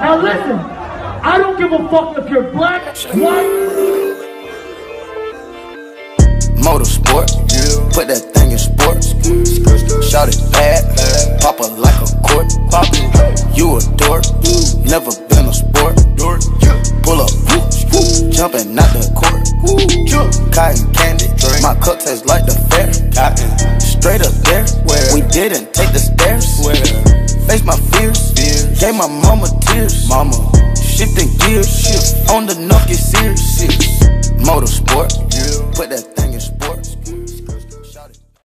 Now listen, I don't give a fuck if you're black, white. Motorsport, put that thing in sports. Shout it bad, pop it like a court. Pop You a dork, never been a sport. Pull up, jumping out the court. Cotton candy, my cup tastes like the fair. Straight up there, we didn't take the stairs. Face my gave my mama tears. Mama, shifting gears, on the knock, get serious. That